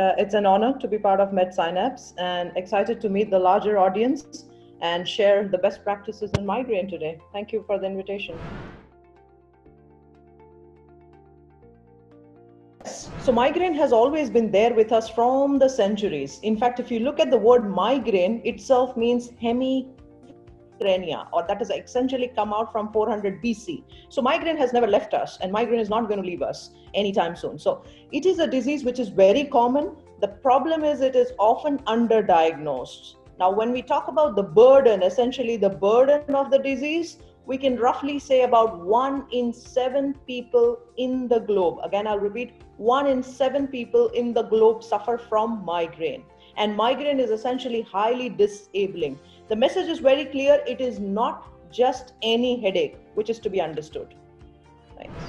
Uh, it's an honor to be part of MedSynapse and excited to meet the larger audience and share the best practices in migraine today. Thank you for the invitation. So, migraine has always been there with us from the centuries. In fact, if you look at the word migraine itself means or that has essentially come out from 400 BC. So, migraine has never left us, and migraine is not going to leave us anytime soon. So, it is a disease which is very common. The problem is it is often underdiagnosed. Now, when we talk about the burden, essentially the burden of the disease, we can roughly say about one in seven people in the globe, again, I'll repeat, one in seven people in the globe suffer from migraine. And migraine is essentially highly disabling. The message is very clear it is not just any headache, which is to be understood. Thanks.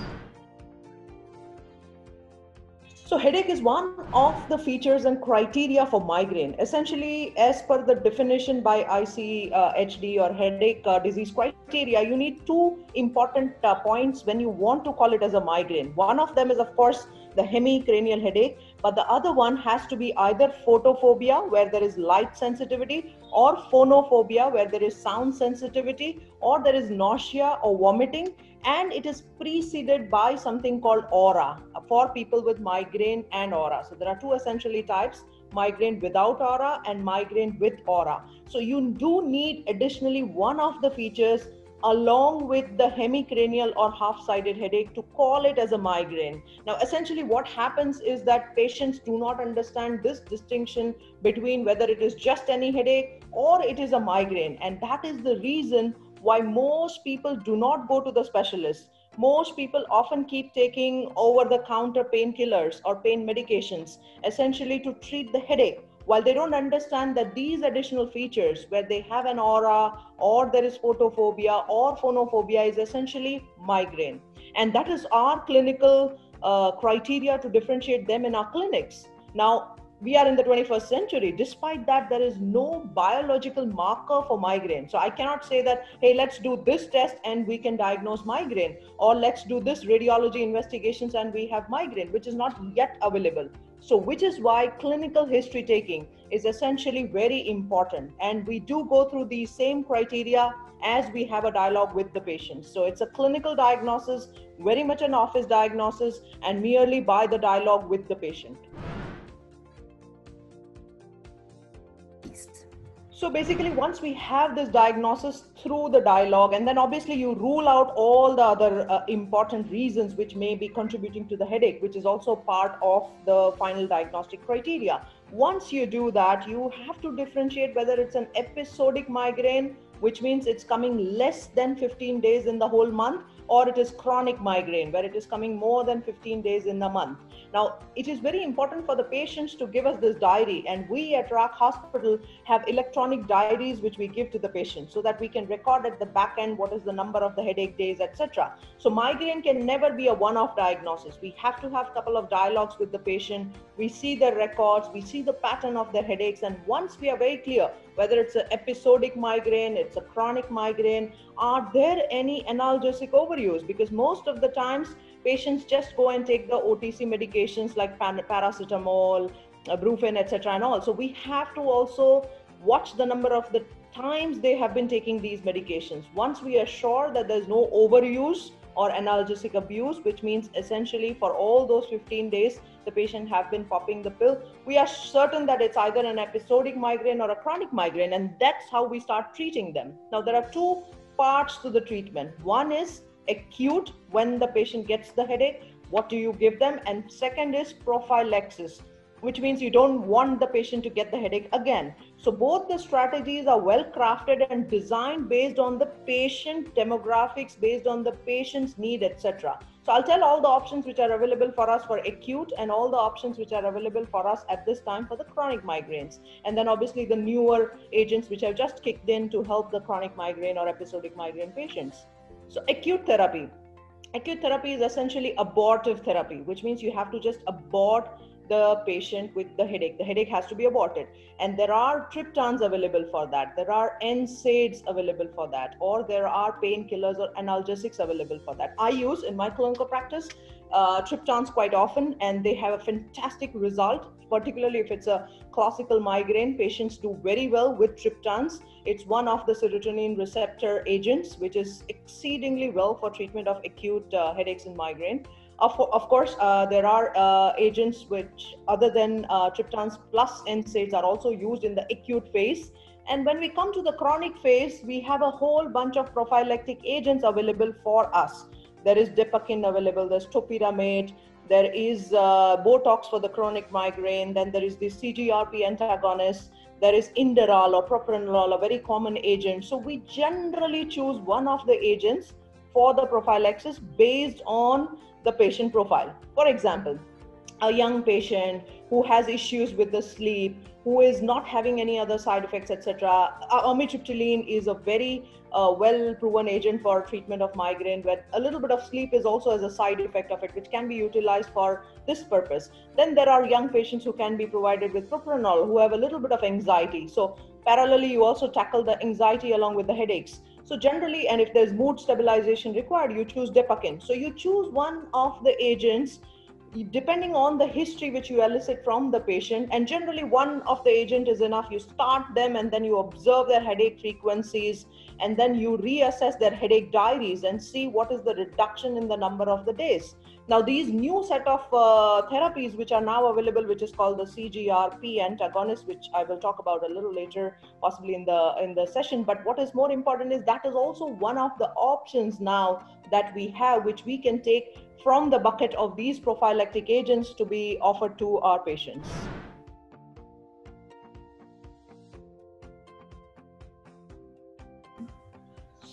So, headache is one of the features and criteria for migraine. Essentially, as per the definition by ICHD or headache uh, disease criteria, you need two important uh, points when you want to call it as a migraine. One of them is, of course, the hemicranial headache, but the other one has to be either photophobia, where there is light sensitivity, or phonophobia, where there is sound sensitivity, or there is nausea or vomiting and it is preceded by something called aura for people with migraine and aura. So there are two essentially types migraine without aura and migraine with aura. So you do need additionally one of the features along with the hemicranial or half-sided headache to call it as a migraine. Now, essentially what happens is that patients do not understand this distinction between whether it is just any headache or it is a migraine. And that is the reason why most people do not go to the specialist. Most people often keep taking over the counter painkillers or pain medications, essentially to treat the headache, while they don't understand that these additional features, where they have an aura or there is photophobia or phonophobia, is essentially migraine. And that is our clinical uh, criteria to differentiate them in our clinics. Now, we are in the 21st century. Despite that, there is no biological marker for migraine. So I cannot say that, hey, let's do this test and we can diagnose migraine, or let's do this radiology investigations and we have migraine, which is not yet available. So, which is why clinical history taking is essentially very important. And we do go through these same criteria as we have a dialogue with the patient. So, it's a clinical diagnosis, very much an office diagnosis, and merely by the dialogue with the patient. So basically, once we have this diagnosis through the dialogue, and then obviously you rule out all the other uh, important reasons which may be contributing to the headache, which is also part of the final diagnostic criteria. Once you do that, you have to differentiate whether it's an episodic migraine, which means it's coming less than 15 days in the whole month, or it is chronic migraine where it is coming more than 15 days in the month. Now, it is very important for the patients to give us this diary, and we at RAK Hospital have electronic diaries which we give to the patient so that we can record at the back end what is the number of the headache days, etc. So, migraine can never be a one off diagnosis. We have to have a couple of dialogues with the patient. We see their records, we see the pattern of their headaches, and once we are very clear whether it's an episodic migraine, it's a chronic migraine, are there any analgesic overuse? Because most of the times, patients just go and take the OTC medications like paracetamol, uh, brufen, etc. and all. So we have to also watch the number of the times they have been taking these medications. Once we are sure that there's no overuse or analgesic abuse, which means essentially for all those 15 days, the patient have been popping the pill, we are certain that it's either an episodic migraine or a chronic migraine, and that's how we start treating them. Now, there are two parts to the treatment. One is acute when the patient gets the headache what do you give them and second is prophylaxis which means you don't want the patient to get the headache again. So both the strategies are well crafted and designed based on the patient demographics based on the patient's need etc so i'll tell all the options which are available for us for acute and all the options which are available for us at this time for the chronic migraines. And then obviously the newer agents which have just kicked in to help the chronic migraine or episodic migraine patients. So, acute therapy. Acute therapy is essentially abortive therapy, which means you have to just abort the patient with the headache. The headache has to be aborted. And there are triptans available for that. There are NSAIDs available for that. Or there are painkillers or analgesics available for that. I use in my clinical practice uh, triptans quite often and they have a fantastic result particularly if it's a classical migraine patients do very well with triptans it's one of the serotonin receptor agents which is exceedingly well for treatment of acute uh, headaches and migraine of, of course, uh, there are uh, agents which, other than uh, triptans plus NSAIDs, are also used in the acute phase. And when we come to the chronic phase, we have a whole bunch of prophylactic agents available for us. There is Depakine available, there's topiramate, there is uh, Botox for the chronic migraine, then there is the CGRP antagonist, there is Inderal or propranolol, a very common agent. So we generally choose one of the agents for the prophylaxis based on the patient profile. For example, a young patient who has issues with the sleep, who is not having any other side effects, etc. Amitriptyline is a very uh, well-proven agent for treatment of migraine, where a little bit of sleep is also as a side effect of it, which can be utilized for this purpose. Then there are young patients who can be provided with propranolol, who have a little bit of anxiety. So parallelly, you also tackle the anxiety along with the headaches. So generally, and if there's mood stabilization required, you choose Depakine. So you choose one of the agents depending on the history which you elicit from the patient and generally one of the agent is enough you start them and then you observe their headache frequencies and then you reassess their headache diaries and see what is the reduction in the number of the days now these new set of uh, therapies which are now available which is called the cgrp antagonist which i will talk about a little later possibly in the in the session but what is more important is that is also one of the options now that we have which we can take from the bucket of these prophylactic agents to be offered to our patients.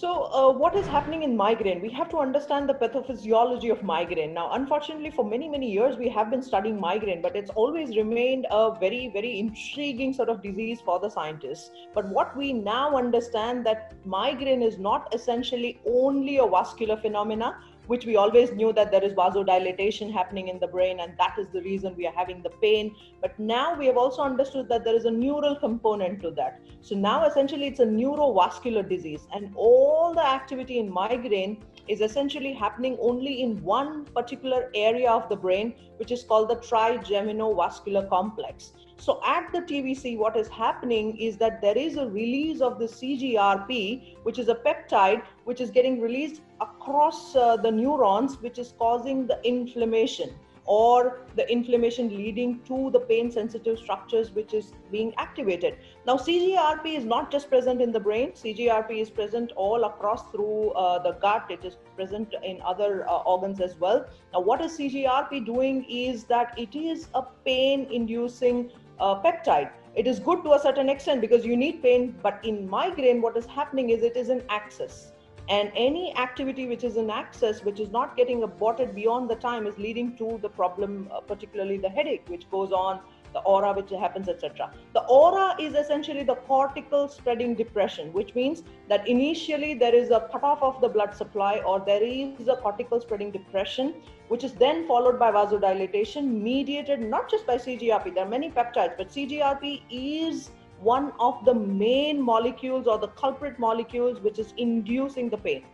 So, uh, what is happening in migraine? We have to understand the pathophysiology of migraine. Now, unfortunately, for many, many years, we have been studying migraine, but it's always remained a very, very intriguing sort of disease for the scientists. But what we now understand that migraine is not essentially only a vascular phenomena, which we always knew that there is vasodilatation happening in the brain and that is the reason we are having the pain. But now we have also understood that there is a neural component to that. So now essentially it's a neurovascular disease and all the activity in migraine is essentially happening only in one particular area of the brain which is called the trigeminovascular complex. So at the TVC, what is happening is that there is a release of the CGRP, which is a peptide, which is getting released across uh, the neurons, which is causing the inflammation or the inflammation leading to the pain sensitive structures which is being activated. Now, CGRP is not just present in the brain, CGRP is present all across through uh, the gut, it is present in other uh, organs as well. Now, what is CGRP doing is that it is a pain inducing uh, peptide. It is good to a certain extent because you need pain, but in migraine, what is happening is it is an axis. And any activity which is in axis, which is not getting aborted beyond the time, is leading to the problem, uh, particularly the headache, which goes on the aura which happens etc the aura is essentially the cortical spreading depression which means that initially there is a cutoff of the blood supply or there is a cortical spreading depression which is then followed by vasodilatation mediated not just by cgrp there are many peptides but cgrp is one of the main molecules or the culprit molecules which is inducing the pain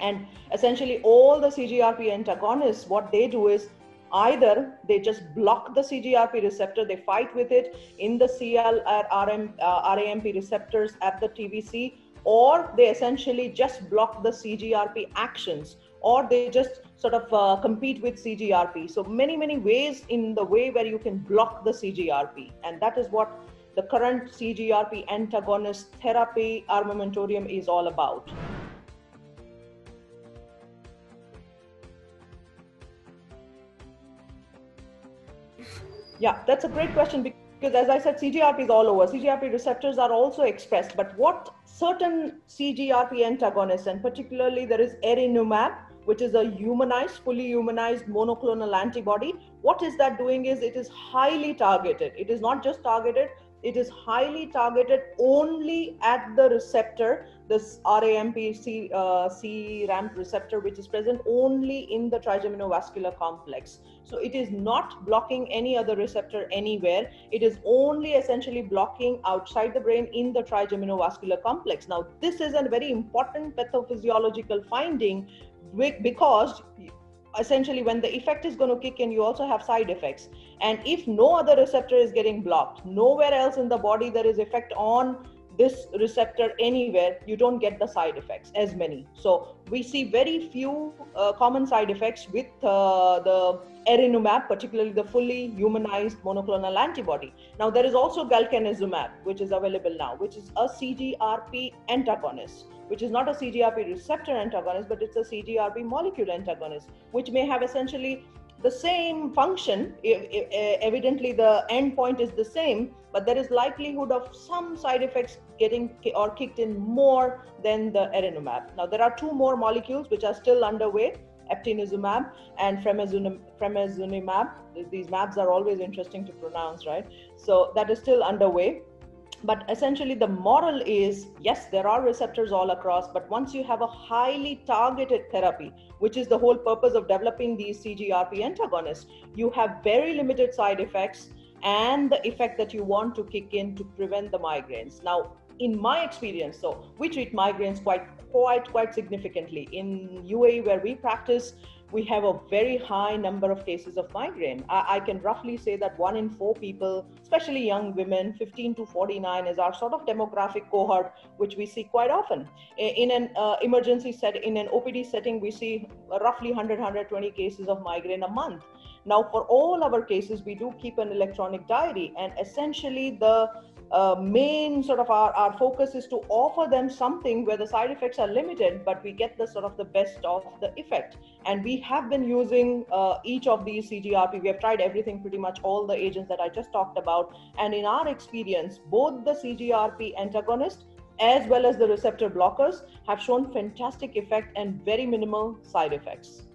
and essentially all the cgrp antagonists what they do is either they just block the CGRP receptor, they fight with it in the CL uh, RAMP receptors at the TVC, or they essentially just block the CGRP actions, or they just sort of uh, compete with CGRP. So many, many ways in the way where you can block the CGRP. And that is what the current CGRP antagonist therapy armamentarium is all about. Yeah, that's a great question because as I said, CGRP is all over. CGRP receptors are also expressed, but what certain CGRP antagonists, and particularly there is erenumab, which is a humanized, fully humanized monoclonal antibody. What is that doing is it is highly targeted. It is not just targeted it is highly targeted only at the receptor, this RAMP C, uh, C ramp receptor, which is present only in the trigeminovascular complex. So it is not blocking any other receptor anywhere. It is only essentially blocking outside the brain in the trigeminovascular complex. Now, this is a very important pathophysiological finding because essentially when the effect is going to kick in you also have side effects. And if no other receptor is getting blocked nowhere else in the body there is effect on this receptor anywhere you don't get the side effects as many. So we see very few uh, common side effects with uh, the erenumab particularly the fully humanized monoclonal antibody. Now there is also galcanezumab which is available now which is a cgrp antagonist which is not a CGRP receptor antagonist, but it's a CGRP molecule antagonist, which may have essentially the same function. Evidently, the endpoint is the same, but there is likelihood of some side effects getting or kicked in more than the erenumab. Now, there are two more molecules which are still underway eptinezumab and fremezumab. These mabs are always interesting to pronounce, right? So that is still underway but essentially the model is yes there are receptors all across but once you have a highly targeted therapy which is the whole purpose of developing these cgrp antagonists you have very limited side effects and the effect that you want to kick in to prevent the migraines. Now in my experience so we treat migraines quite quite quite significantly. In uae where we practice we have a very high number of cases of migraine. I, I, can roughly say that one in four people, especially young women, 15 to 49, is our sort of demographic cohort, which we see quite often. In an uh, emergency set, in an OPD setting, we see roughly 100, 120 cases of migraine a month. Now, for all our cases, we do keep an electronic diary, and essentially the uh, main sort of our, our focus is to offer them something where the side effects are limited, but we get the sort of the best of the effect. And we have been using uh, each of these CGRP. We have tried everything, pretty much all the agents that I just talked about. And in our experience, both the CGRP antagonist as well as the receptor blockers have shown fantastic effect and very minimal side effects.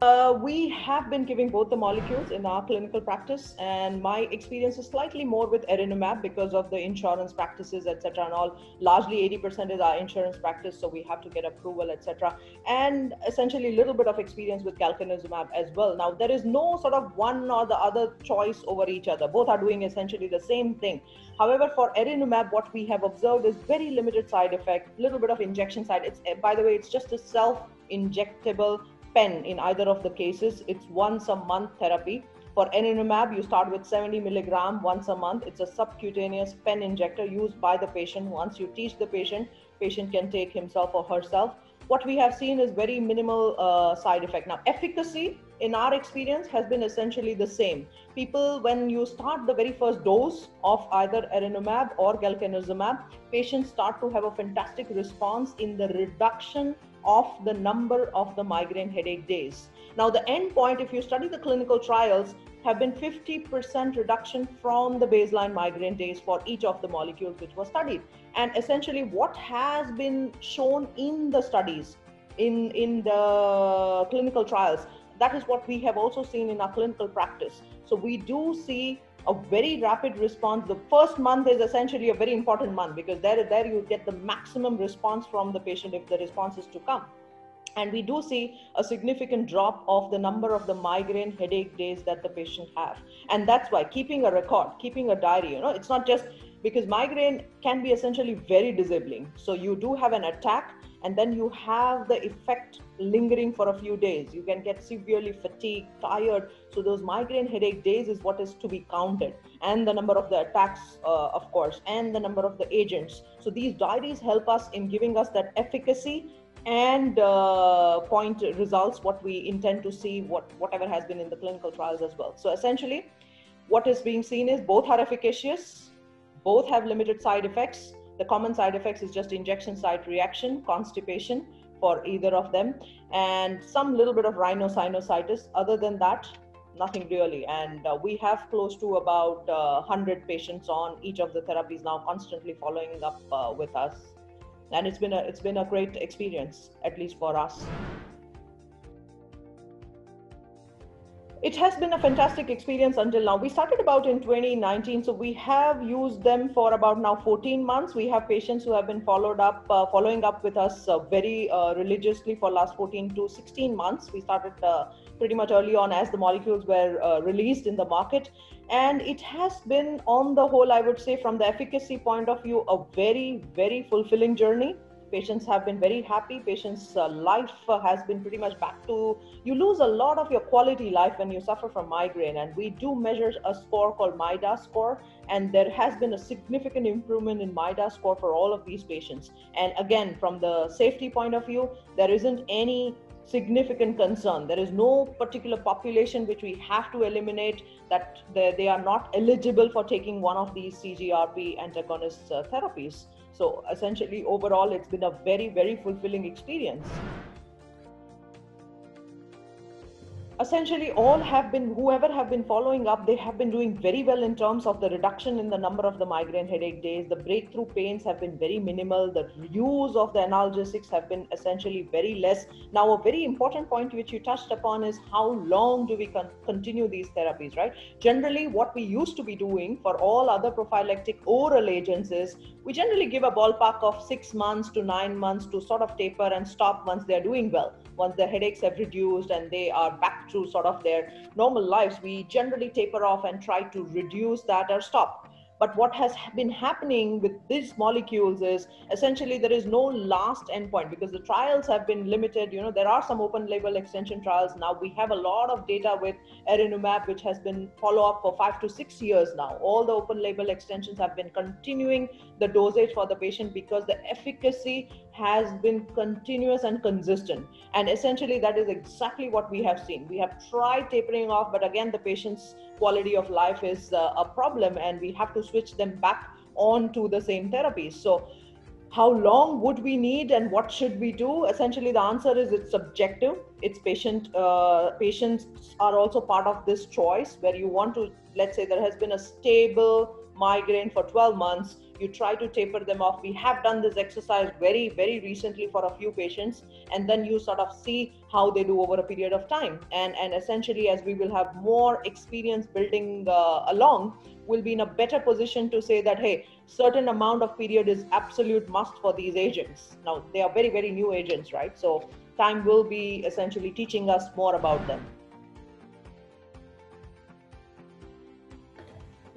Uh, we have been giving both the molecules in our clinical practice, and my experience is slightly more with erenumab because of the insurance practices, etc. And all, largely 80% is our insurance practice, so we have to get approval, etc. And essentially, a little bit of experience with galcanezumab as well. Now, there is no sort of one or the other choice over each other. Both are doing essentially the same thing. However, for erenumab, what we have observed is very limited side effect, little bit of injection side. It's by the way, it's just a self-injectable pen in either of the cases. It's once a month therapy. For erenumab, you start with 70 milligram once a month. It's a subcutaneous pen injector used by the patient. Once you teach the patient, patient can take himself or herself. What we have seen is very minimal uh, side effect. Now, efficacy in our experience has been essentially the same. People, when you start the very first dose of either erenumab or galcanezumab, patients start to have a fantastic response in the reduction of the number of the migraine headache days. Now, the end point, if you study the clinical trials, have been 50% reduction from the baseline migraine days for each of the molecules which were studied. And essentially, what has been shown in the studies, in, in the clinical trials, that is what we have also seen in our clinical practice. So we do see a very rapid response. The first month is essentially a very important month because there, there you get the maximum response from the patient if the response is to come. And we do see a significant drop of the number of the migraine headache days that the patient have. And that's why keeping a record, keeping a diary, you know, it's not just because migraine can be essentially very disabling. So you do have an attack and then you have the effect lingering for a few days. You can get severely fatigued, tired. So those migraine headache days is what is to be counted, and the number of the attacks, uh, of course, and the number of the agents. So these diaries help us in giving us that efficacy and uh, point results what we intend to see what whatever has been in the clinical trials as well so essentially what is being seen is both are efficacious both have limited side effects the common side effects is just injection site reaction, constipation for either of them, and some little bit of rhinosinusitis. Other than that, nothing really. And uh, we have close to about uh, 100 patients on each of the therapies now, constantly following up uh, with us. And it's been a it's been a great experience, at least for us. It has been a fantastic experience until now. We started about in 2019, so we have used them for about now 14 months. We have patients who have been followed up, uh, following up with us uh, very uh, religiously for last 14 to 16 months. We started uh, pretty much early on as the molecules were uh, released in the market, and it has been, on the whole, I would say, from the efficacy point of view, a very, very fulfilling journey patients have been very happy patients uh, life uh, has been pretty much back to you lose a lot of your quality life when you suffer from migraine and we do measure a score called MIDAS score and there has been a significant improvement in MIDAS score for all of these patients and again from the safety point of view there isn't any significant concern. There is no particular population which we have to eliminate that they, they are not eligible for taking one of these CGRP antagonist uh, therapies. So essentially, overall, it's been a very, very fulfilling experience. Essentially all have been whoever have been following up they have been doing very well in terms of the reduction in the number of the migraine headache days. The breakthrough pains have been very minimal. The use of the analgesics have been essentially very less. Now a very important point which you touched upon is how long do we con- continue these therapies right? Generally what we used to be doing for all other prophylactic oral agents is we generally give a ballpark of 6 months to 9 months to sort of taper and stop once they're doing well once the headaches have reduced and they are back to sort of their normal lives, we generally taper off and try to reduce that or stop. But what has been happening with these molecules is essentially there is no last endpoint because the trials have been limited. You know, there are some open label extension trials now. We have a lot of data with erenumab, which has been follow up for five to six years now. All the open label extensions have been continuing the dosage for the patient because the efficacy has been continuous and consistent. And essentially, that is exactly what we have seen. We have tried tapering off, but again, the patient's quality of life is uh, a problem, and we have to switch them back on to the same therapy. So, how long would we need and what should we do essentially the answer is it's subjective it's patient uh, patients are also part of this choice where you want to let's say there has been a stable migraine for 12 months you try to taper them off. We have done this exercise very very recently for a few patients and then you sort of see how they do over a period of time. And and essentially as we will have more experience building uh, along we'll be in a better position to say that hey certain amount of period is absolute must for these agents. Now they are very very new agents right? So time will be essentially teaching us more about them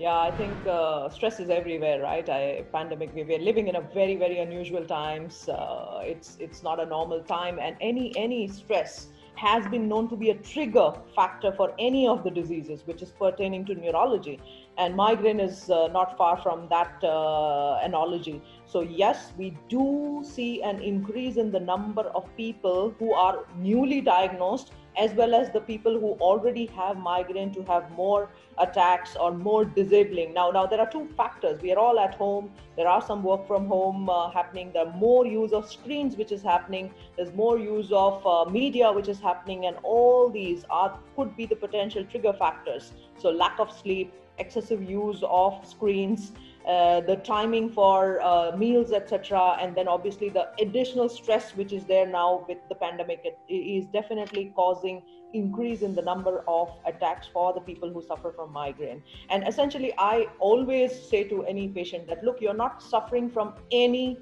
Yeah, I think uh, stress is everywhere, right? I, pandemic, we are living in a very, very unusual times. Uh, it's it's not a normal time, and any any stress has been known to be a trigger factor for any of the diseases which is pertaining to neurology and migraine is uh, not far from that uh, analogy so yes we do see an increase in the number of people who are newly diagnosed as well as the people who already have migraine to have more attacks or more disabling. Now now there are two factors. We are all at home. There are some work from home uh, happening. There are more use of screens which is happening. There's more use of uh, media which is happening. And all these are could be the potential trigger factors. So lack of sleep excessive use of screens uh, the timing for uh, meals, etc., and then obviously the additional stress which is there now with the pandemic it is definitely causing increase in the number of attacks for the people who suffer from migraine. And essentially, I always say to any patient that look, you're not suffering from any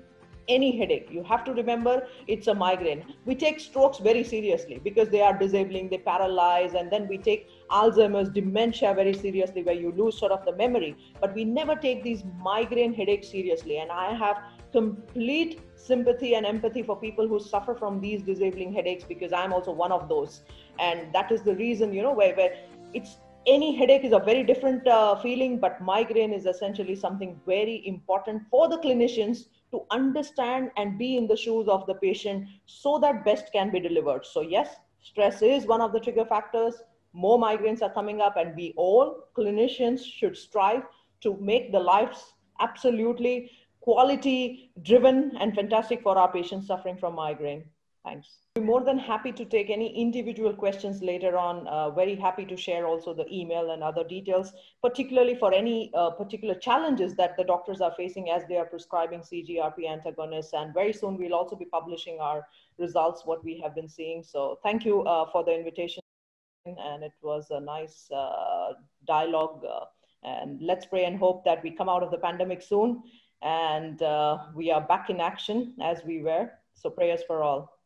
any headache. You have to remember it's a migraine. We take strokes very seriously because they are disabling, they paralyze, and then we take Alzheimer's, dementia very seriously, where you lose sort of the memory. But we never take these migraine headaches seriously. And I have complete sympathy and empathy for people who suffer from these disabling headaches because I'm also one of those. And that is the reason, you know, where, where it's any headache is a very different uh, feeling, but migraine is essentially something very important for the clinicians to understand and be in the shoes of the patient so that best can be delivered. So, yes, stress is one of the trigger factors. More migraines are coming up, and we all clinicians should strive to make the lives absolutely quality driven and fantastic for our patients suffering from migraine. Thanks. I'm more than happy to take any individual questions later on. Uh, very happy to share also the email and other details, particularly for any uh, particular challenges that the doctors are facing as they are prescribing CGRP antagonists. And very soon we'll also be publishing our results, what we have been seeing. So thank you uh, for the invitation. and it was a nice uh, dialogue. Uh, and let's pray and hope that we come out of the pandemic soon and uh, we are back in action as we were. So prayers for all.